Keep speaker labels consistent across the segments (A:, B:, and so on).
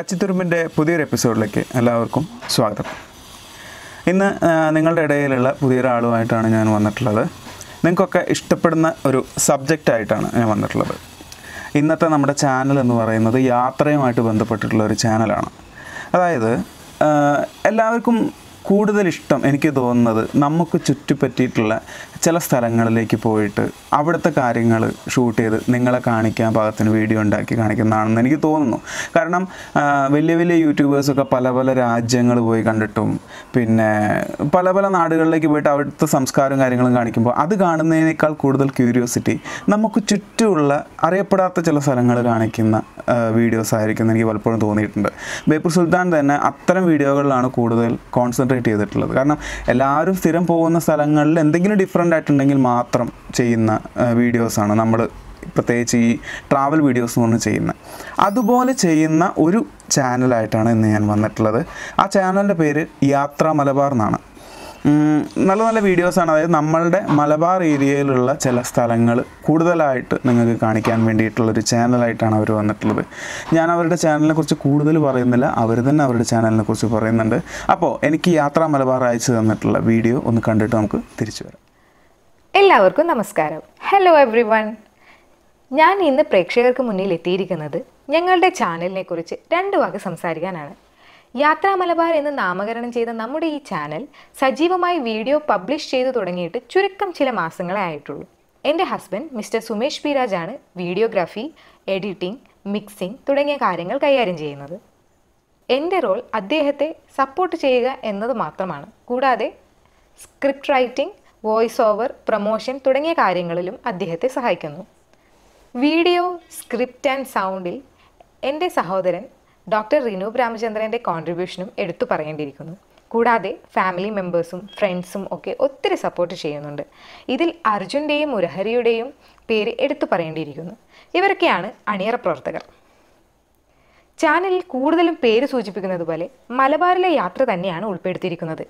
A: കച്ചിത്തുരുമ്പിന്റെ പുതിയൊരു എപ്പിസോഡിലേക്ക് എല്ലാവർക്കും സ്വാഗതം. ഇന്ന് നിങ്ങളുടെ ഇടയിലുള്ള പുതിയൊരാളുമായിട്ടാണ് ഞാൻ വന്നിട്ടുള്ളത്. നിങ്ങൾക്കൊക്കെ ഇഷ്ടപ്പെടുന്ന ഒരു സബ്ജക്റ്റായിട്ടാണ് ഞാൻ വന്നിട്ടുള്ളത്. ഇന്നത്തെ നമ്മുടെ ചാനൽ എന്ന് പറയുന്നത് യാത്രയുമായിട്ട് ബന്ധപ്പെട്ടിട്ടുള്ള ഒരു ചാനലാണ്. അതായത് എല്ലാവർക്കും കൂടുതൽ ഇഷ്ടം എനിക്ക് തോന്നുന്നത് നമുക്ക് ചുറ്റിപ്പറ്റിയിട്ടുള്ള ചില സ്ഥലങ്ങളിലേക്ക് പോയിട്ട് അവിടുത്തെ കാര്യങ്ങൾ ഷൂട്ട് ചെയ്ത് നിങ്ങളെ കാണിക്കാൻ പാകത്തിന് വീഡിയോ ഉണ്ടാക്കി കാണിക്കുന്നതാണെന്ന് എനിക്ക് തോന്നുന്നു. കാരണം വലിയ വലിയ യൂട്യൂബേഴ്സൊക്കെ പല പല രാജ്യങ്ങൾ പോയി കണ്ടിട്ടും പിന്നെ പല പല നാടുകളിലേക്ക് പോയിട്ട് അവിടുത്തെ സംസ്കാരവും കാര്യങ്ങളും കാണിക്കുമ്പോൾ അത് കാണുന്നതിനേക്കാൾ കൂടുതൽ ക്യൂരിയോസിറ്റി നമുക്ക് ചുറ്റുമുള്ള അറിയപ്പെടാത്ത ചില സ്ഥലങ്ങൾ കാണിക്കുന്ന വീഡിയോസ് ആയിരിക്കും എന്ന് എനിക്ക് പലപ്പോഴും തോന്നിയിട്ടുണ്ട്. ബേപ്പൂർ സുൽത്താൻ തന്നെ അത്തരം വീഡിയോകളിലാണ് കൂടുതൽ കോൺസെൻട്രേറ്റ് ചെയ്തിട്ടുള്ളത്. കാരണം എല്ലാവരും സ്ഥിരം പോകുന്ന സ്ഥലങ്ങളിൽ എന്തെങ്കിലും ഡിഫറെന്റ് ആയിട്ടുണ്ടെങ്കിൽ മാത്രം ചെയ്യുന്ന വീഡിയോസാണ് നമ്മൾ പ്രത്യേകിച്ച് ഈ ട്രാവൽ വീഡിയോസ് പറഞ്ഞ് ചെയ്യുന്നത്. അതുപോലെ ചെയ്യുന്ന ഒരു ചാനലായിട്ടാണ് ഇന്ന് ഞാൻ വന്നിട്ടുള്ളത്. ആ ചാനലിന്റെ പേര് യാത്ര മലബാർ എന്നാണ്. നല്ല നല്ല വീഡിയോസാണ് അതായത് നമ്മളുടെ മലബാർ ഏരിയയിലുള്ള ചില സ്ഥലങ്ങൾ കൂടുതലായിട്ട് നിങ്ങൾക്ക് കാണിക്കാൻ വേണ്ടിയിട്ടുള്ളൊരു ചാനലായിട്ടാണ് അവർ വന്നിട്ടുള്ളത്. ഞാൻ അവരുടെ ചാനലിനെ കുറിച്ച് കൂടുതൽ പറയുന്നില്ല. അവർ തന്നെ അവരുടെ ചാനലിനെ കുറിച്ച് പറയുന്നുണ്ട്. അപ്പോൾ എനിക്ക് യാത്രാ മലബാർ അയച്ചു തന്നിട്ടുള്ള വീഡിയോ ഒന്ന് കണ്ടിട്ട് നമുക്ക് തിരിച്ചു വരാം.
B: എല്ലാവർക്കും നമസ്കാരം. ഹലോ എവ്രി വൺ ഞാൻ ഇന്ന് പ്രേക്ഷകർക്ക് മുന്നിൽ എത്തിയിരിക്കുന്നത് ഞങ്ങളുടെ ചാനലിനെ കുറിച്ച് രണ്ട് വാക്ക് സംസാരിക്കാനാണ്. യാത്രാ മലബാർ എന്ന് നാമകരണം ചെയ്ത നമ്മുടെ ഈ ചാനൽ സജീവമായി വീഡിയോ പബ്ലിഷ് ചെയ്തു തുടങ്ങിയിട്ട് ചുരുക്കം ചില മാസങ്ങളെ ആയിട്ടുള്ളൂ. എന്റെ ഹസ്ബൻഡ് മിസ്റ്റർ സുമേഷ് പി രാജാണ് വീഡിയോഗ്രാഫി എഡിറ്റിംഗ് മിക്സിംഗ് തുടങ്ങിയ കാര്യങ്ങൾ കൈകാര്യം ചെയ്യുന്നത്. എന്റെ റോൾ അദ്ദേഹത്തെ സപ്പോർട്ട് ചെയ്യുക എന്നത് മാത്രമാണ്. കൂടാതെ script writing voice over promotion തുടങ്ങിയ കാര്യങ്ങളിലും അദ്ദേഹത്തെ സഹായിക്കുന്നു. വീഡിയോ സ്ക്രിപ്റ്റ് ആൻഡ് സൗണ്ടിൽ എന്റെ സഹോദരൻ ഡോക്ടർ റിനൂപ് രാമചന്ദ്രന്റെ കോൺട്രിബ്യൂഷനും എടുത്തു പറയേണ്ടിയിരിക്കുന്നു. കൂടാതെ ഫാമിലി മെമ്പേഴ്സും ഫ്രണ്ട്സും ഒക്കെ ഒത്തിരി സപ്പോർട്ട് ചെയ്യുന്നുണ്ട്. ഇതിൽ അർജുന്റെയും മുരഹരിയുടെയും പേര് എടുത്തു പറയേണ്ടിയിരിക്കുന്നു. ഇവരൊക്കെയാണ് അണിയറ പ്രവർത്തകർ. ചാനലിൽ കൂടുതലും പേര് സൂചിപ്പിക്കുന്നത് പോലെ മലബാറിലെ യാത്ര തന്നെയാണ് ഉൾപ്പെടുത്തിയിരിക്കുന്നത്.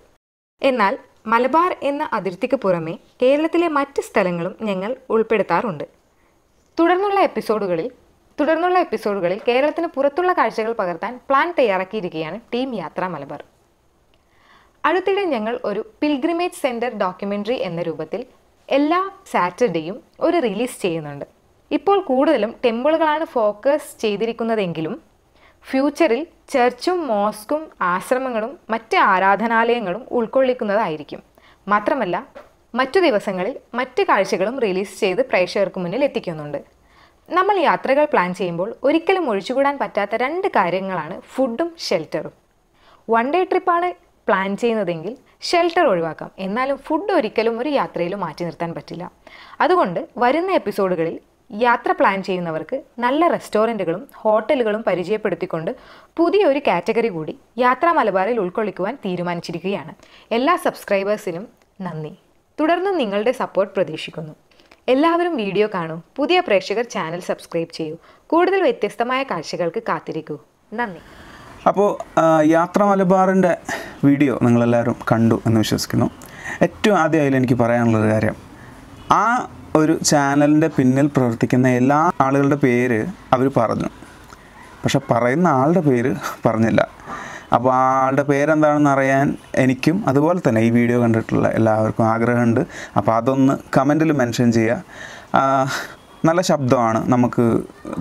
B: എന്നാൽ മലബാർ എന്ന അതിർത്തിക്ക് പുറമെ കേരളത്തിലെ മറ്റ് സ്ഥലങ്ങളും ഞങ്ങൾ ഉൾപ്പെടുത്താറുണ്ട്. തുടർന്നുള്ള എപ്പിസോഡുകളിൽ തുടർന്നുള്ള എപ്പിസോഡുകളിൽ കേരളത്തിന് പുറത്തുള്ള കാഴ്ചകൾ പകർത്താൻ പ്ലാൻ തയ്യാറാക്കിയിരിക്കുകയാണ് ടീം യാത്ര മലബാർ. അടുത്തിടെ ഞങ്ങൾ ഒരു പിൽഗ്രിമേജ് സെന്റർ ഡോക്യുമെന്ററി എന്ന രൂപത്തിൽ എല്ലാ സാറ്റർഡേയും ഒരു റിലീസ് ചെയ്യുന്നുണ്ട്. ഇപ്പോൾ കൂടുതലും ടെമ്പിളുകളാണ് ഫോക്കസ് ചെയ്തിരിക്കുന്നതെങ്കിലും ഫ്യൂച്ചറിൽ ചർച്ചും മോസ്കും ആശ്രമങ്ങളും മറ്റ് ആരാധനാലയങ്ങളും ഉൾക്കൊള്ളിക്കുന്നതായിരിക്കും. മാത്രമല്ല മറ്റു ദിവസങ്ങളിൽ മറ്റ് കാഴ്ചകളും റിലീസ് ചെയ്ത് പ്രേക്ഷകർക്ക് മുന്നിൽ എത്തിക്കുന്നുണ്ട്. നമ്മൾ യാത്രകൾ പ്ലാൻ ചെയ്യുമ്പോൾ ഒരിക്കലും ഒഴിച്ചുകൂടാൻ പറ്റാത്ത രണ്ട് കാര്യങ്ങളാണ് ഫുഡും ഷെൽട്ടറും. വൺ ഡേ ട്രിപ്പാണ് പ്ലാൻ ചെയ്യുന്നതെങ്കിൽ ഷെൽട്ടർ ഒഴിവാക്കാം. എന്നാലും ഫുഡ് ഒരിക്കലും ഒരു യാത്രയിൽ മാറ്റി നിർത്താൻ പറ്റില്ല. അതുകൊണ്ട് വരുന്ന എപ്പിസോഡുകളിൽ യാത്ര പ്ലാൻ ചെയ്യുന്നവർക്ക് നല്ല റെസ്റ്റോറന്റുകളും ഹോട്ടലുകളും പരിചയപ്പെടുത്തിക്കൊണ്ട് പുതിയൊരു കാറ്റഗറി കൂടി യാത്രാ മലബാറിൽ ഉൾക്കൊള്ളിക്കുവാൻ തീരുമാനിച്ചിരിക്കുകയാണ്. എല്ലാ സബ്സ്ക്രൈബേഴ്സിനും നന്ദി. തുടർന്നും നിങ്ങളുടെ സപ്പോർട്ട് പ്രതീക്ഷിക്കുന്നു. എല്ലാവരും വീഡിയോ കാണൂ. പുതിയ പ്രേക്ഷകർ ചാനൽ സബ്സ്ക്രൈബ് ചെയ്യൂ. കൂടുതൽ വ്യത്യസ്തമായ കാഴ്ചകൾക്ക് കാത്തിരിക്കൂ. നന്ദി.
A: അപ്പോൾ യാത്ര മലബാറിന്റെ വീഡിയോ നിങ്ങളെല്ലാവരും കണ്ടു എന്ന് വിശ്വസിക്കുന്നു. ഏറ്റവും ആദ്യം എനിക്ക് പറയാനുള്ളൊരു കാര്യം ആ ഒരു ചാനലിന്റെ പിന്നിൽ പ്രവർത്തിക്കുന്ന എല്ലാ ആളുകളുടെ പേര് അവർ പറഞ്ഞു. പക്ഷെ പറയുന്ന ആളുടെ പേര് പറഞ്ഞില്ല. അപ്പോൾ ആ ആളുടെ പേരെന്താണെന്ന് അറിയാൻ എനിക്കും അതുപോലെ തന്നെ ഈ വീഡിയോ കണ്ടിട്ടുള്ള എല്ലാവർക്കും ആഗ്രഹമുണ്ട്. അപ്പോൾ അതൊന്ന് കമന്റിൽ മെൻഷൻ ചെയ്യുക. നല്ല ശബ്ദമാണ് നമുക്ക്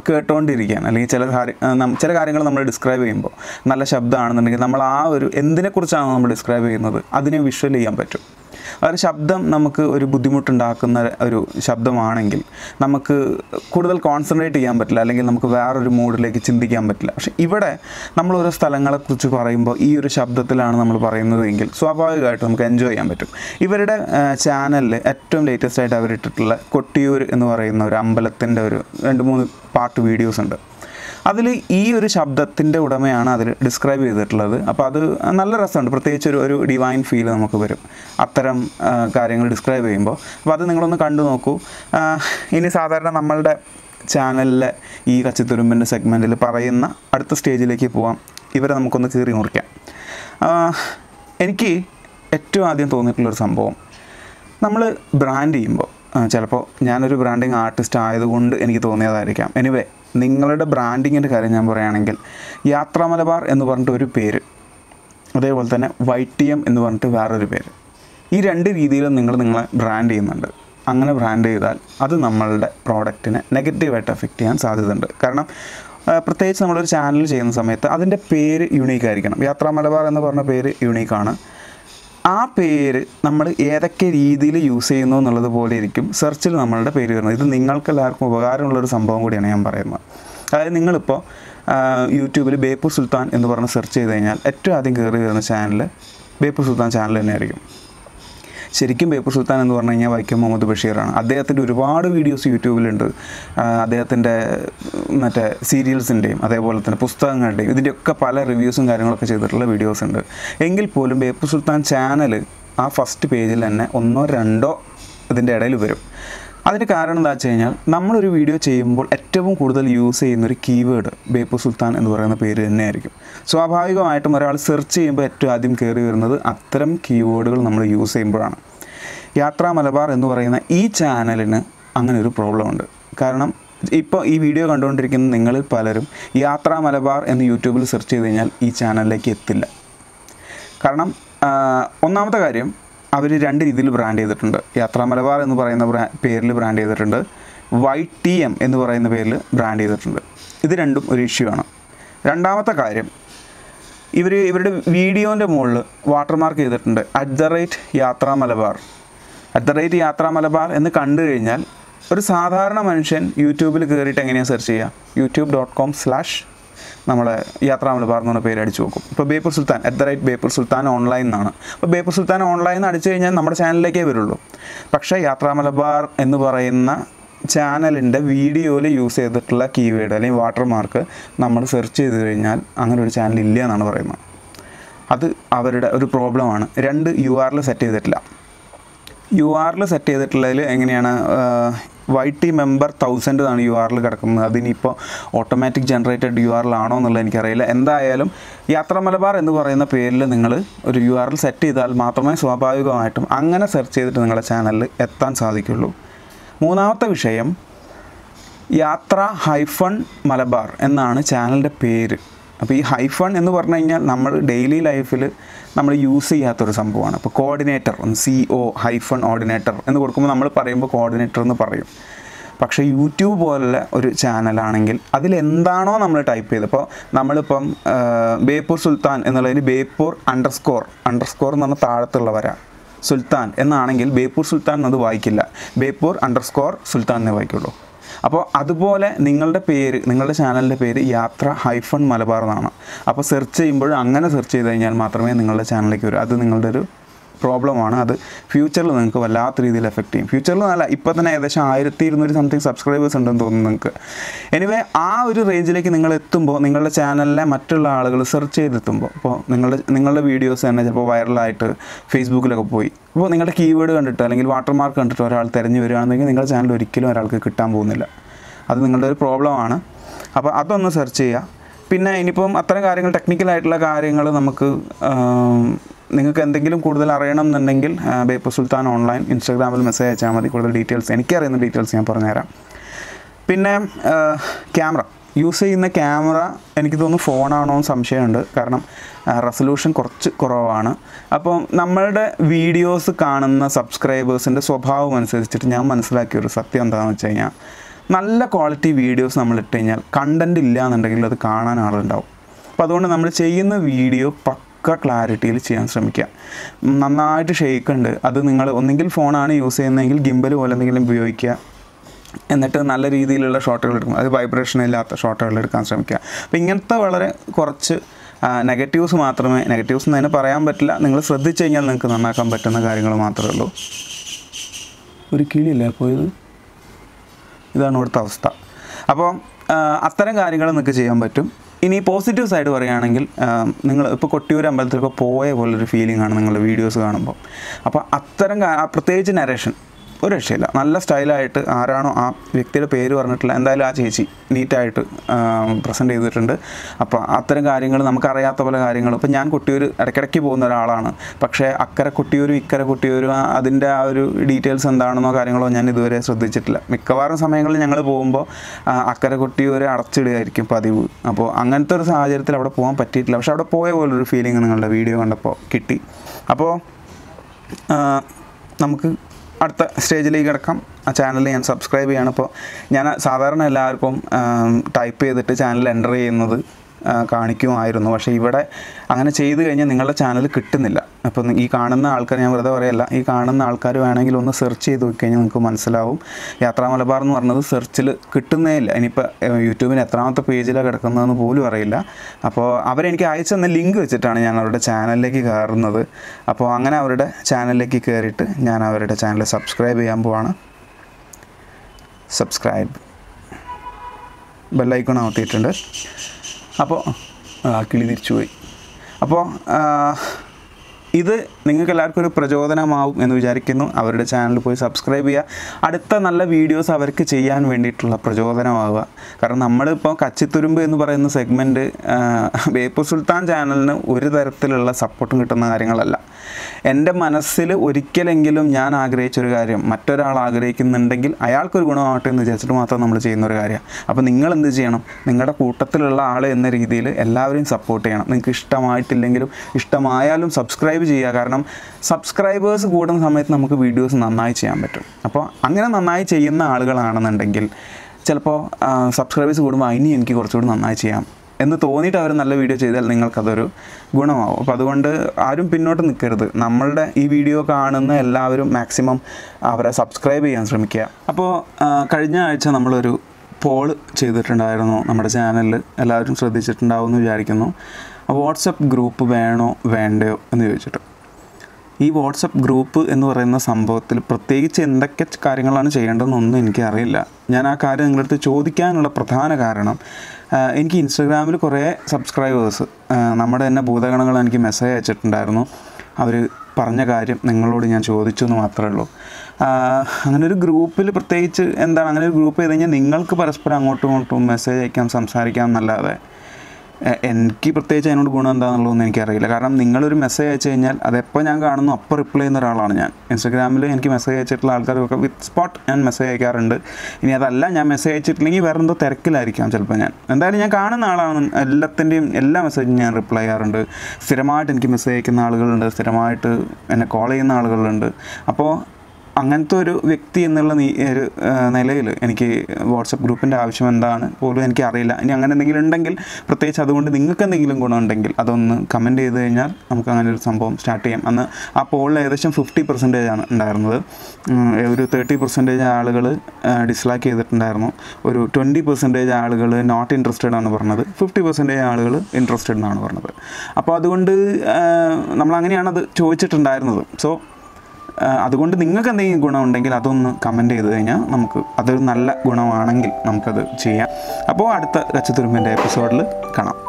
A: കേട്ടുകൊണ്ടിരിക്കാൻ അല്ലെങ്കിൽ ചില കാര്യം ചില കാര്യങ്ങൾ നമ്മൾ ഡിസ്ക്രൈബ് ചെയ്യുമ്പോൾ നല്ല ശബ്ദമാണെന്നുണ്ടെങ്കിൽ നമ്മൾ ആ ഒരു എന്തിനെക്കുറിച്ചാണ് നമ്മൾ ഡിസ്ക്രൈബ് ചെയ്യുന്നത്? അതിനെ വിഷ്വൽ ചെയ്യാൻ പറ്റും. ആ ഒരു ശബ്ദം നമുക്ക് ഒരു ബുദ്ധിമുട്ടുണ്ടാക്കുന്ന ഒരു ശബ്ദമാണെങ്കിൽ നമുക്ക് കൂടുതൽ കോൺസെൻട്രേറ്റ് ചെയ്യാൻ പറ്റില്ല അല്ലെങ്കിൽ നമുക്ക് വേറൊരു മൂഡിലേക്ക് ചിന്തിക്കാൻ പറ്റില്ല. പക്ഷേ ഇവിടെ നമ്മൾ ഓരോ സ്ഥലങ്ങളെക്കുറിച്ച് പറയുമ്പോൾ ഈ ഒരു ശബ്ദത്തിലാണ് നമ്മൾ പറയുന്നത് പറയുന്നതെങ്കിൽ സ്വാഭാവികമായിട്ടും നമുക്ക് എൻജോയ് ചെയ്യാൻ പറ്റും. ഇവരുടെ ചാനലിൽ ഏറ്റവും ലേറ്റസ്റ്റ് ആയിട്ട് അവരിട്ടിട്ടുള്ള കൊട്ടിയൂർ എന്ന് പറയുന്ന ഒരു അമ്പലത്തിന്റെ ഒരു രണ്ട് മൂന്ന് പാട്ട് വീഡിയോസ് ഉണ്ട്. അതിൽ ഈ ഒരു ശബ്ദത്തിന്റെ ഉടമയാണ് അതിൽ ഡിസ്ക്രൈബ് ചെയ്തിട്ടുള്ളത്. അപ്പോൾ അത് നല്ല രസമുണ്ട്. പ്രത്യേകിച്ച് ഒരു ഒരു ഡിവൈൻ ഫീൽ നമുക്ക് വരും. അത്തരം കാര്യങ്ങൾ ഡിസ്ക്രൈബ് ചെയ്യുമ്പോൾ. അപ്പോൾ അത് നിങ്ങളൊന്ന് കണ്ടു നോക്കൂ. ഇനി സാധാരണ നമ്മളുടെ ചാനലിലെ ഈ കച്ചിത്തുരുമ്പിന്റെ സെഗ്മെന്റിൽ പറയുന്ന അടുത്ത സ്റ്റേജിലേക്ക് പോവാം. ഇവരെ നമുക്കൊന്ന് കീറി മുറിക്കാം. എനിക്ക് ഏറ്റവും ആദ്യം തോന്നിയിട്ടുള്ളൊരു സംഭവം. നമ്മൾ ബ്രാൻഡ് ചെയ്യുമ്പോൾ ചിലപ്പോൾ ഞാനൊരു ബ്രാൻഡിങ് ആർട്ടിസ്റ്റ് ആയതുകൊണ്ട് എനിക്ക് തോന്നിയതായിരിക്കാം. എനിവേ നിങ്ങളുടെ ബ്രാൻഡിങ്ങിന്റെ കാര്യം ഞാൻ പറയുകയാണെങ്കിൽ യാത്രാ മലബാർ എന്ന് പറഞ്ഞിട്ട് ഒരു പേര് അതേപോലെ തന്നെ വൈ ടി എം എന്ന് പറഞ്ഞിട്ട് വേറൊരു പേര്. ഈ രണ്ട് രീതിയിലും നിങ്ങൾ നിങ്ങളെ ബ്രാൻഡ് ചെയ്യുന്നുണ്ട്. അങ്ങനെ ബ്രാൻഡ് ചെയ്താൽ അത് നമ്മളുടെ പ്രോഡക്റ്റിനെ നെഗറ്റീവായിട്ട് എഫക്റ്റ് ചെയ്യാൻ സാധ്യതയുണ്ട്. കാരണം പ്രത്യേകിച്ച് നമ്മളൊരു ചാനൽ ചെയ്യുന്ന സമയത്ത് അതിന്റെ പേര് യുണീക്ക് ആയിരിക്കണം. യാത്രാ മലബാർ എന്ന് പറഞ്ഞ പേര് യുണീക്കാണ് ആ പേര് നമ്മൾ ഏതൊക്കെ രീതിയിൽ യൂസ് ചെയ്യുന്നു എന്നുള്ളത് പോലെ ഇരിക്കും. സെർച്ചിൽ നമ്മളുടെ പേര് വരുന്നത്. ഇത് നിങ്ങൾക്ക് എല്ലാവർക്കും ഉപകാരമുള്ളൊരു സംഭവം കൂടിയാണ് ഞാൻ പറയുന്നത്. അതായത് നിങ്ങളിപ്പോൾ യൂട്യൂബിൽ ബേപ്പൂർ സുൽത്താൻ എന്ന് പറഞ്ഞ് സെർച്ച് ചെയ്ത് കഴിഞ്ഞാൽ ഏറ്റവും ആദ്യം കയറി വരുന്ന ചാനൽ ബേപ്പൂർ സുൽത്താൻ ചാനൽ തന്നെയായിരിക്കും. ശരിക്കും പേപ്പർ സുൽത്താൻ എന്ന് പറഞ്ഞു കഴിഞ്ഞാൽ വൈക്കം മുഹമ്മദ് ബഷീറാണ്. അദ്ദേഹത്തിന്റെ ഒരുപാട് വീഡിയോസ് യൂട്യൂബിലുണ്ട്. അദ്ദേഹത്തിന്റെ മറ്റേ സീരിയൽസിന്റെയും അതേപോലെ തന്നെ പുസ്തകങ്ങളുടെയും ഇതിന്റെയൊക്കെ പല റിവ്യൂസും കാര്യങ്ങളൊക്കെ ചെയ്തിട്ടുള്ള വീഡിയോസ് ഉണ്ട്. എങ്കിൽ പോലും ബേപ്പൂർ സുൽത്താൻ ചാനൽ ആ ഫസ്റ്റ് പേജിൽ തന്നെ ഒന്നോ രണ്ടോ ഇതിന്റെ ഇടയിൽ വരും. അതിന് കാരണം എന്താ വെച്ച് കഴിഞ്ഞാൽ നമ്മളൊരു വീഡിയോ ചെയ്യുമ്പോൾ ഏറ്റവും കൂടുതൽ യൂസ് ചെയ്യുന്ന ഒരു കീവേഡ് ബേപ്പു സുൽത്താൻ എന്ന് പറയുന്ന പേര് തന്നെയായിരിക്കും. സ്വാഭാവികമായിട്ടും ഒരാൾ സെർച്ച് ചെയ്യുമ്പോൾ ഏറ്റവും ആദ്യം കയറി വരുന്നത് അത്തരം കീവേഡുകൾ നമ്മൾ യൂസ് ചെയ്യുമ്പോഴാണ്. യാത്രാ മലബാർ എന്ന് പറയുന്ന ഈ ചാനലിന് അങ്ങനെ ഒരു പ്രോബ്ലം ഉണ്ട്. കാരണം ഇപ്പോൾ ഈ വീഡിയോ കണ്ടുകൊണ്ടിരിക്കുന്ന നിങ്ങളിൽ പലരും യാത്രാ മലബാർ എന്ന് യൂട്യൂബിൽ സെർച്ച് ചെയ്ത് കഴിഞ്ഞാൽ ഈ ചാനലിലേക്ക് എത്തില്ല. കാരണം ഒന്നാമത്തെ കാര്യം അവർ രണ്ട് രീതിയിൽ ബ്രാൻഡ് ചെയ്തിട്ടുണ്ട്. യാത്രാ മലബാർ എന്ന് പറയുന്ന പേരിൽ ബ്രാൻഡ് ചെയ്തിട്ടുണ്ട്. വൈറ്റ് ടി എം എന്ന് പറയുന്ന പേരിൽ ബ്രാൻഡ് ചെയ്തിട്ടുണ്ട്. ഇത് രണ്ടും ഒരു ഇഷ്യൂ ആണ്. രണ്ടാമത്തെ കാര്യം ഇവർ ഇവരുടെ വീഡിയോന്റെ മുകളിൽ വാട്ടർമാർക്ക് ചെയ്തിട്ടുണ്ട്. അറ്റ് ദ റേറ്റ് യാത്രാ മലബാർ. അറ്റ് ദ റേറ്റ് യാത്രാ മലബാർ എന്ന് കണ്ടു കഴിഞ്ഞാൽ ഒരു സാധാരണ മനുഷ്യൻ യൂട്യൂബിൽ കയറിയിട്ട് എങ്ങനെയാണ് സെർച്ച് ചെയ്യുക യൂട്യൂബ് ഡോട്ട് കോം സ്ലാഷ് നമ്മളെ യാത്രാമൽ പറഞ്ഞ പേര് അടിച്ചു നോക്കും ഇപ്പോൾ Beypore Sultan at the rate Beypore Sultan online എന്നാണ്. അപ്പോൾ ബേപ്പൂർ സുൽത്താൻ ഓൺലൈൻ എന്ന് അടിച്ചു കഴിഞ്ഞാൽ നമ്മുടെ ചാനലിലേക്കേ വരുള്ളൂ. പക്ഷേ യാത്രാമലബാർ എന്ന് പറയുന്ന ചാനലിന്റെ വീഡിയോയിൽ യൂസ് ചെയ്തിട്ടുള്ള കീവേഡ് അല്ലെങ്കിൽ വാട്ടർ മാർക്ക് നമ്മൾ സെർച്ച് ചെയ്ത് കഴിഞ്ഞാൽ അങ്ങനെ ഒരു ചാനൽ ഇല്ല എന്നാണ് പറയുന്നത്. അത് അവരുടെ ഒരു പ്രോബ്ലമാണ് രണ്ട് യു ആറിൽ സെറ്റ് ചെയ്തിട്ടില്ല. യു ആറിൽ സെറ്റ് ചെയ്തിട്ടുള്ളതിൽ എങ്ങനെയാണ് വൈ ടി മെമ്പർ തൗസൻഡ് ആണ് യു ആറിൽ കിടക്കുന്നത്. അതിനിപ്പോൾ ഓട്ടോമാറ്റിക് ജനറേറ്റഡ് യു ആറിലാണോ എന്നുള്ളത് എനിക്കറിയില്ല. എന്തായാലും യാത്ര മലബാർ എന്ന് പറയുന്ന പേരിൽ നിങ്ങൾ ഒരു യു ആറിൽ സെറ്റ് ചെയ്താൽ മാത്രമേ സ്വാഭാവികമായിട്ടും അങ്ങനെ സെർച്ച് ചെയ്തിട്ട് നിങ്ങളുടെ ചാനലിൽ എത്താൻ സാധിക്കുള്ളൂ. മൂന്നാമത്തെ വിഷയം യാത്ര ഹൈഫൺ മലബാർ എന്നാണ് ചാനലിന്റെ പേര്. അപ്പോൾ ഈ ഹൈഫൺ എന്ന് പറഞ്ഞു കഴിഞ്ഞാൽ നമ്മൾ ഡെയിലി ലൈഫിൽ നമ്മൾ യൂസ് ചെയ്യാത്തൊരു സംഭവമാണ്. അപ്പോൾ coordinator C O hyphen ordinator എന്ന് കൊടുക്കുമ്പോൾ നമ്മൾ പറയുമ്പോൾ കോർഡിനേറ്റർ എന്ന് പറയും. പക്ഷേ യൂട്യൂബ് പോലുള്ള ഒരു ചാനലാണെങ്കിൽ അതിലെന്താണോ നമ്മൾ ടൈപ്പ് ചെയ്ത് ഇപ്പോൾ നമ്മളിപ്പം ബേപ്പൂർ സുൽത്താൻ എന്നുള്ളതിന് Beypore underscore underscore underscore എന്ന് പറഞ്ഞാൽ താഴത്തുള്ളവരാണ് സുൽത്താൻ എന്നാണെങ്കിൽ ബേപ്പൂർ സുൽത്താൻ എന്നത് വായിക്കില്ല. ബേപ്പൂർ അണ്ടർസ്കോർ സുൽത്താൻ എന്നേ വായിക്കുള്ളൂ. അപ്പോൾ അതുപോലെ നിങ്ങളുടെ പേര് നിങ്ങളുടെ ചാനലിന്റെ പേര് യാത്ര ഹൈഫൺ മലബാർ എന്നാണ്. അപ്പോൾ സെർച്ച് ചെയ്യുമ്പോൾ അങ്ങനെ സെർച്ച് ചെയ്ത് കഴിഞ്ഞാൽ മാത്രമേ നിങ്ങളുടെ ചാനലിലേക്ക് വരൂ. അത് നിങ്ങളുടെ ഒരു പ്രോബ്ലമാണ്. അത് ഫ്യൂച്ചറിൽ നിങ്ങൾക്ക് വല്ലാത്ത രീതിയിൽ എഫക്റ്റ് ചെയ്യും. ഫ്യൂച്ചറിൽ നല്ല ഇപ്പോൾ തന്നെ ഏകദേശം ആയിരത്തി ഇരുന്നൂറ് സംതിങ് സബ്സ്ക്രൈബേഴ്സ് ഉണ്ടെന്ന് തോന്നുന്നു നിങ്ങൾക്ക്. എനിവേ ആ ഒരു റേഞ്ചിലേക്ക് നിങ്ങൾ എത്തുമ്പോൾ നിങ്ങളുടെ ചാനലിലെ മറ്റുള്ള ആളുകൾ സെർച്ച് ചെയ്തെത്തുമ്പോൾ ഇപ്പോൾ നിങ്ങളുടെ നിങ്ങളുടെ വീഡിയോസ് തന്നെ ചിലപ്പോൾ വൈറലായിട്ട് ഫേസ്ബുക്കിലൊക്കെ പോയി. അപ്പോൾ നിങ്ങളുടെ കീവേഡ് കണ്ടിട്ട് അല്ലെങ്കിൽ വാട്ടർമാർക്ക് കണ്ടിട്ട് ഒരാൾ തിരഞ്ഞു വരികയാണെന്നുണ്ടെങ്കിൽ നിങ്ങളുടെ ചാനൽ ഒരിക്കലും ഒരാൾക്ക് കിട്ടാൻ പോകുന്നില്ല. അത് നിങ്ങളുടെ ഒരു പ്രോബ്ലമാണ് അപ്പോൾ അതൊന്ന് സെർച്ച് ചെയ്യുക. പിന്നെ ഇനിയിപ്പം അത്തരം കാര്യങ്ങൾ ടെക്നിക്കലായിട്ടുള്ള കാര്യങ്ങൾ നമുക്ക് നിങ്ങൾക്ക് എന്തെങ്കിലും കൂടുതൽ അറിയണം എന്നുണ്ടെങ്കിൽ ബേപ്പൂർ സുൽത്താൻ ഓൺലൈൻ ഇൻസ്റ്റാഗ്രാമിൽ മെസ്സേജ് അയച്ചാൽ മതി. കൂടുതൽ ഡീറ്റെയിൽസ് എനിക്കറിയുന്ന ഡീറ്റെയിൽസ് ഞാൻ പറഞ്ഞുതരാം. പിന്നെ ക്യാമറ. യൂസ് ചെയ്യുന്ന ക്യാമറ എനിക്ക് തോന്നുന്നു ഫോണാണോ എന്ന് സംശയമുണ്ട്. കാരണം റെസൊല്യൂഷൻ കുറച്ച് കുറവാണ്. അപ്പോൾ നമ്മളുടെ വീഡിയോസ് കാണുന്ന സബ്സ്ക്രൈബേഴ്സിന്റെ സ്വഭാവം അനുസരിച്ചിട്ട് ഞാൻ മനസ്സിലാക്കിയ ഒരു സത്യം എന്താണെന്ന് വെച്ച് കഴിഞ്ഞാൽ നല്ല ക്വാളിറ്റി വീഡിയോസ് നമ്മൾ ഇട്ട് കഴിഞ്ഞാൽ കണ്ടന്റ് ഇല്ല എന്നുണ്ടെങ്കിൽ അത് കാണാൻ ആളുണ്ടാവും. അപ്പോൾ അതുകൊണ്ട് നമ്മൾ ചെയ്യുന്ന വീഡിയോ ക്ലാരിറ്റിയിൽ ചെയ്യാൻ ശ്രമിക്കുക. നന്നായിട്ട് ഷെയ്ക്ക് ഉണ്ട്. അത് നിങ്ങൾ ഒന്നെങ്കിൽ ഫോണാണ് യൂസ് ചെയ്യുന്നതെങ്കിൽ ഗിംബൽ പോലെ എന്തെങ്കിലും ഉപയോഗിക്കുക. എന്നിട്ട് നല്ല രീതിയിലുള്ള ഷോട്ടുകൾ എടുക്കും. അത് വൈബ്രേഷൻ ഇല്ലാത്ത ഷോട്ടുകൾ എടുക്കാൻ ശ്രമിക്കുക. അപ്പോൾ ഇങ്ങനത്തെ വളരെ കുറച്ച് നെഗറ്റീവ്സ് മാത്രമേ നെഗറ്റീവ്സ് എന്ന് തന്നെ പറയാൻ പറ്റില്ല. നിങ്ങൾ ശ്രദ്ധിച്ചു കഴിഞ്ഞാൽ നിങ്ങൾക്ക് നന്നാക്കാൻ പറ്റുന്ന കാര്യങ്ങൾ മാത്രമേ ഉള്ളൂ. ഒരു കിളിയല്ലേ പോയത് ഇതാണ് ഇവിടുത്തെ അവസ്ഥ. അപ്പോൾ അത്തരം കാര്യങ്ങൾ നിങ്ങൾക്ക് ചെയ്യാൻ പറ്റും. ഇനി പോസിറ്റീവ് സൈഡ് പറയുകയാണെങ്കിൽ നിങ്ങൾ ഇപ്പോൾ കൊട്ടിയൂർ അമ്പലത്തിലൊക്കെ പോയ പോലൊരു ഫീലിംഗ് ആണ് നിങ്ങളുടെ വീഡിയോസ് കാണുമ്പോൾ അപ്പോൾ അത്തരം പ്രത്യേകിച്ച് നരേഷൻ ഒരു രക്ഷയില്ല. നല്ല സ്റ്റൈലായിട്ട് ആരാണോ ആ വ്യക്തിയുടെ പേര് പറഞ്ഞിട്ടില്ല എന്തായാലും ആ ചേച്ചി നീറ്റായിട്ട് പ്രസന്റ് ചെയ്തിട്ടുണ്ട്. അപ്പോൾ അത്തരം കാര്യങ്ങൾ നമുക്കറിയാത്ത പല കാര്യങ്ങൾ ഇപ്പോൾ ഞാൻ കൊട്ടിയൂർ ഇടയ്ക്കിടയ്ക്ക് പോകുന്ന ഒരാളാണ്. പക്ഷേ അക്കരെ കൊട്ടിയൂരും ഇക്കര കൊട്ടിയൂരും അതിന്റെ ആ ഒരു ഡീറ്റെയിൽസ് എന്താണെന്നോ കാര്യങ്ങളോ ഞാൻ ഇതുവരെ ശ്രദ്ധിച്ചിട്ടില്ല. മിക്കവാറും സമയങ്ങളിൽ ഞങ്ങൾ പോകുമ്പോൾ അക്കരെ കൊട്ടിയൂർ അടച്ചിടുകയായിരിക്കും പതിവ്. അപ്പോൾ അങ്ങനത്തെ ഒരു സാഹചര്യത്തിൽ അവിടെ പോകാൻ പറ്റിയിട്ടില്ല. പക്ഷേ അവിടെ പോയ പോലൊരു ഫീലിംഗ് നിങ്ങളുടെ വീഡിയോ കണ്ടപ്പോൾ കിട്ടി. അപ്പോൾ നമുക്ക് അടുത്ത സ്റ്റേജിലേക്ക് കിടക്കാം ആ ചാനൽ ഞാൻ സബ്സ്ക്രൈബ് ചെയ്യണം. അപ്പോൾ ഞാൻ സാധാരണ എല്ലാവർക്കും ടൈപ്പ് ചെയ്തിട്ട് ചാനൽ എന്റർ ചെയ്യുന്നത് കാണിക്കുമായിരുന്നു. പക്ഷേ ഇവിടെ അങ്ങനെ ചെയ്തു കഴിഞ്ഞാൽ നിങ്ങളുടെ ചാനൽ കിട്ടുന്നില്ല. അപ്പോൾ ഈ കാണുന്ന ആൾക്കാർ ഞാൻ വെറുതെ പറയല്ല ഈ കാണുന്ന ആൾക്കാർ വേണമെങ്കിൽ ഒന്ന് സെർച്ച് ചെയ്ത് നോക്കിക്കഴിഞ്ഞാൽ നിങ്ങൾക്ക് മനസ്സിലാവും. യാത്രാ മലബാർ എന്ന് പറഞ്ഞത് സെർച്ചിൽ കിട്ടുന്നേ ഇല്ല. ഇനിയിപ്പോൾ യൂട്യൂബിന് എത്രാമത്തെ പേജിലാണ് കിടക്കുന്നതെന്ന് പോലും അറിയില്ല. അപ്പോൾ അവരെനിക്ക് അയച്ചു തന്ന ലിങ്ക് വെച്ചിട്ടാണ് ഞാൻ അവരുടെ ചാനലിലേക്ക് കയറുന്നത്. അപ്പോൾ അങ്ങനെ അവരുടെ ചാനലിലേക്ക് കയറിയിട്ട് ഞാൻ അവരുടെ ചാനൽ സബ്സ്ക്രൈബ് ചെയ്യാൻ പോവാണ്. സബ്സ്ക്രൈബ് ബെല്ലൈക്കൺ അമർത്തിയിട്ടുണ്ട് അപ്പോൾ ആ, കിളി തിരിച്ചുപോയി അപ്പോൾ ഇത് നിങ്ങൾക്ക് എല്ലാവർക്കും ഒരു പ്രചോദനമാവും എന്ന് വിചാരിക്കുന്നു. അവരുടെ ചാനൽ പോയി സബ്സ്ക്രൈബ് ചെയ്യുക. അടുത്ത നല്ല വീഡിയോസ് അവർക്ക് ചെയ്യാൻ വേണ്ടിയിട്ടുള്ള പ്രചോദനമാവുക. കാരണം നമ്മളിപ്പോൾ കച്ചിത്തുരുമ്പ് എന്ന് പറയുന്ന സെഗ്മെന്റ് ബേപ്പു സുൽത്താൻ ചാനലിന് ഒരു തരത്തിലുള്ള സപ്പോർട്ടും കിട്ടുന്ന കാര്യങ്ങളല്ല. എന്റെ മനസ്സിൽ ഒരിക്കലെങ്കിലും ഞാൻ ആഗ്രഹിച്ചൊരു കാര്യം മറ്റൊരാൾ ആഗ്രഹിക്കുന്നുണ്ടെങ്കിൽ അയാൾക്കൊരു ഗുണമാവട്ടെ എന്ന് വിചാരിച്ചിട്ട് മാത്രം നമ്മൾ ചെയ്യുന്ന ഒരു കാര്യം അപ്പോൾ നിങ്ങൾ എന്ത് ചെയ്യണം? നിങ്ങളുടെ കൂട്ടത്തിലുള്ള ആൾ എന്ന രീതിയിൽ എല്ലാവരെയും സപ്പോർട്ട് ചെയ്യണം. നിങ്ങൾക്ക് ഇഷ്ടമായിട്ടില്ലെങ്കിലും ഇഷ്ടമായാലും സബ്സ്ക്രൈബ് ചെയ്യുക. കാരണം സബ്സ്ക്രൈബേഴ്സ് കൂടുന്ന സമയത്ത് നമുക്ക് വീഡിയോസ് നന്നായി ചെയ്യാൻ പറ്റും. അപ്പോൾ അങ്ങനെ നന്നായി ചെയ്യുന്ന ആളുകളാണെന്നുണ്ടെങ്കിൽ ചിലപ്പോൾ സബ്സ്ക്രൈബേഴ്സ് കൂടുമ്പോൾ ഇനി എനിക്ക് കുറച്ചുകൂടി നന്നായി ചെയ്യാം. എന്ന് തോന്നിയിട്ട് അവർ നല്ല വീഡിയോ ചെയ്താൽ നിങ്ങൾക്കതൊരു ഗുണമാവും. അപ്പോൾ അതുകൊണ്ട് ആരും പിന്നോട്ട് നിൽക്കരുത് നമ്മളുടെ ഈ വീഡിയോ കാണുന്ന എല്ലാവരും മാക്സിമം അവരെ സബ്സ്ക്രൈബ് ചെയ്യാൻ ശ്രമിക്കുക. അപ്പോൾ കഴിഞ്ഞ ആഴ്ച നമ്മളൊരു പോൾ ചെയ്തിട്ടുണ്ടായിരുന്നു നമ്മുടെ ചാനലിൽ എല്ലാവരും ശ്രദ്ധിച്ചിട്ടുണ്ടാവും എന്ന് വിചാരിക്കുന്നു വാട്സപ്പ് ഗ്രൂപ്പ് വേണോ വേണ്ടയോ എന്ന് ചോദിച്ചിട്ട്. ഈ വാട്സപ്പ് ഗ്രൂപ്പ് എന്ന് പറയുന്ന സംഭവത്തിൽ പ്രത്യേകിച്ച് എന്തൊക്കെ കാര്യങ്ങളാണ് ചെയ്യേണ്ടതെന്നൊന്നും എനിക്കറിയില്ല. ഞാൻ ആ കാര്യം നിങ്ങളുടെ അടുത്ത് ചോദിക്കാനുള്ള പ്രധാന കാരണം എനിക്ക് ഇൻസ്റ്റഗ്രാമിൽ കുറേ സബ്സ്ക്രൈബേഴ്സ് നമ്മുടെ തന്നെ ഭൂതഗണങ്ങൾ എനിക്ക് മെസ്സേജ് അയച്ചിട്ടുണ്ടായിരുന്നു. അവർ പറഞ്ഞ കാര്യം നിങ്ങളോട് ഞാൻ ചോദിച്ചു എന്ന് മാത്രമേ ഉള്ളൂ. അങ്ങനെ ഒരു ഗ്രൂപ്പിൽ പ്രത്യേകിച്ച് എന്താണ്? അങ്ങനെ ഒരു ഗ്രൂപ്പ് ചെയ്ത് കഴിഞ്ഞാൽ നിങ്ങൾക്ക് പരസ്പരം അങ്ങോട്ടും ഇങ്ങോട്ടും മെസ്സേജ് അയക്കാം സംസാരിക്കാം എന്നല്ലാതെ. എനിക്ക് പ്രത്യേകിച്ച് അതിനോട് ഗുണം എന്താണെന്നുള്ളതൊന്നും എനിക്കറിയില്ല. കാരണം നിങ്ങളൊരു മെസ്സേജ് അയച്ചു കഴിഞ്ഞാൽ അതെപ്പോൾ ഞാൻ കാണുന്നു അപ്പോൾ റിപ്ലൈ ചെയ്യുന്ന ഒരാളാണ് ഞാൻ. ഇൻസ്റ്റാഗ്രാമിൽ എനിക്ക് മെസ്സേജ് അയച്ചിട്ടുള്ള ആൾക്കാരൊക്കെ വിത്ത് സ്പോട്ട് ഞാൻ മെസ്സേജ് അയക്കാറുണ്ട്. ഇനി അതല്ല ഞാൻ മെസ്സേജ് അയച്ചിട്ടില്ലെങ്കിൽ വേറെ എന്തോ തിരക്കിലായിരിക്കാം ചിലപ്പോൾ ഞാൻ. എന്തായാലും ഞാൻ കാണുന്ന ആളാണ്. എല്ലാത്തിന്റെയും എല്ലാ മെസ്സേജും ഞാൻ റിപ്ലൈ ചെയ്യാറുണ്ട്. സ്ഥിരമായിട്ട് എനിക്ക് മെസ്സേജ് അയക്കുന്ന ആളുകളുണ്ട്. സ്ഥിരമായിട്ട് എന്നെ കോൾ ചെയ്യുന്ന ആളുകളുണ്ട്. അപ്പോൾ അങ്ങനത്തെ ഒരു വ്യക്തി എന്നുള്ള നീ ഒരു നിലയിൽ എനിക്ക് വാട്സപ്പ് ഗ്രൂപ്പിന്റെ ആവശ്യം എന്താണ് പോലും എനിക്ക് അറിയില്ല. ഇനി അങ്ങനെ എന്തെങ്കിലും ഉണ്ടെങ്കിൽ പ്രത്യേകിച്ച് അതുകൊണ്ട് നിങ്ങൾക്ക് എന്തെങ്കിലും ഗുണമുണ്ടെങ്കിൽ അതൊന്ന് കമന്റ് ചെയ്ത് കഴിഞ്ഞാൽ നമുക്ക് അങ്ങനെ ഒരു സംഭവം സ്റ്റാർട്ട് ചെയ്യാം. അന്ന് ആ പോളിൽ ഏകദേശം ഫിഫ്റ്റി പെർസെന്റേജ് ആണ് ഉണ്ടായിരുന്നത്. ഒരു തേർട്ടി പെർസെന്റേജ് ആളുകൾ ഡിസ്ലൈക്ക് ചെയ്തിട്ടുണ്ടായിരുന്നു. ഒരു ട്വന്റി പെർസെന്റേജ് ആളുകൾ നോട്ട് ഇൻട്രസ്റ്റഡ് ആണ് പറഞ്ഞത്. ഫിഫ്റ്റി പെർസെന്റേജ് ആളുകൾ ഇൻട്രസ്റ്റഡ് എന്നാണ് പറഞ്ഞത്. അപ്പോൾ അതുകൊണ്ട് നമ്മൾ അങ്ങനെയാണ് അത് ചോദിച്ചിട്ടുണ്ടായിരുന്നത്. സോ അതുകൊണ്ട് നിങ്ങൾക്ക് എന്തെങ്കിലും ഗുണമുണ്ടെങ്കിൽ അതൊന്ന് കമന്റ് ചെയ്ത് കഴിഞ്ഞാൽ നമുക്ക് അതൊരു നല്ല ഗുണമാണെങ്കിൽ നമുക്കത് ചെയ്യാം. അപ്പോൾ അടുത്ത കച്ചത്തുരുമ്പിന്റെ എപ്പിസോഡിൽ കാണാം.